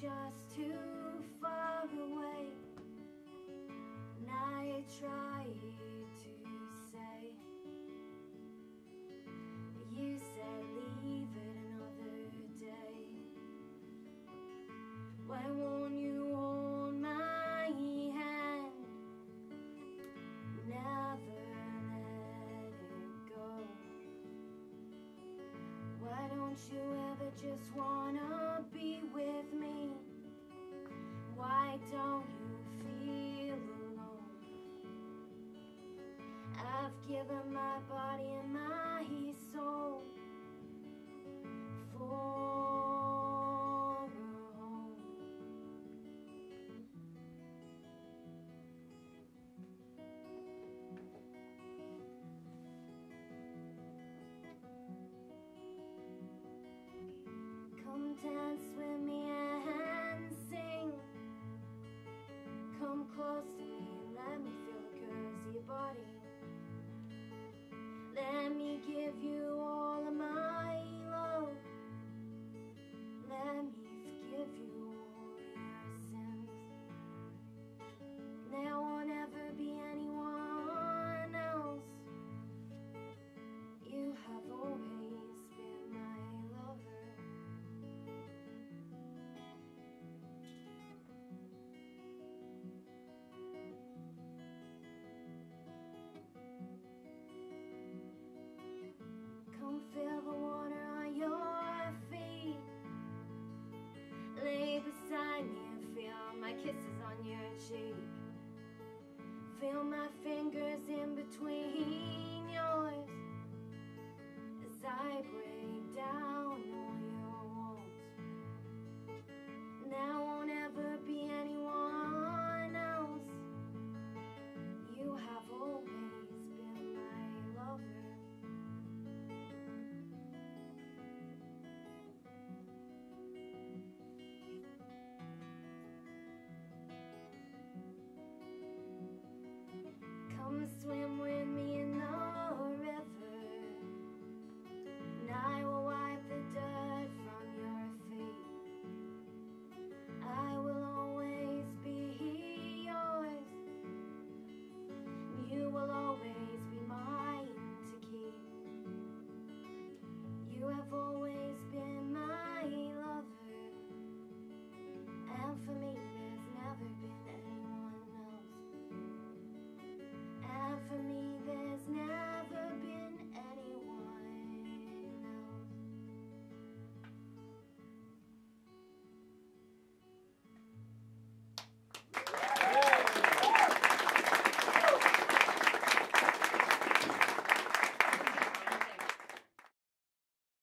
Just too far away. And I try to say, but you said leave it another day. Why won't you hold my hand? Never let it go. Why don't you ever just wanna I've given my body and my soul for a home. Come dance with me and sing. Come close to me and let me feel the curves of your body. Feel my fingers in between swim with me